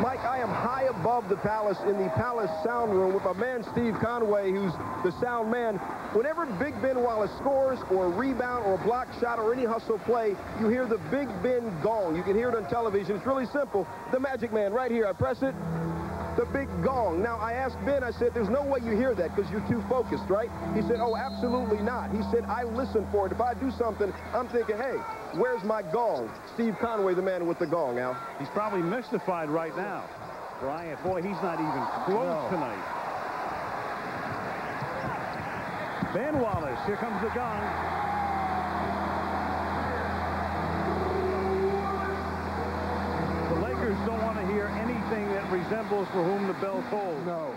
Mike, I am high above the Palace in the Palace sound room with my man Steve Conway, who's the sound man. Whenever Big Ben Wallace scores or a rebound or a block shot or any hustle play, you hear the Big Ben gong. You can hear it on television. It's really simple. The Magic Man right here. I press it, the big gong. Now, I asked Ben, I said, there's no way you hear that because you're too focused, right? He said, oh, absolutely not. He said, I listen for it. If I do something, I'm thinking, hey, where's my gong? Steve Conway, the man with the gong, Al. He's probably mystified right now. Bryant, boy, he's not even close no. tonight. Ben Wallace, here comes the gong. Resembles for whom the bell tolls. No.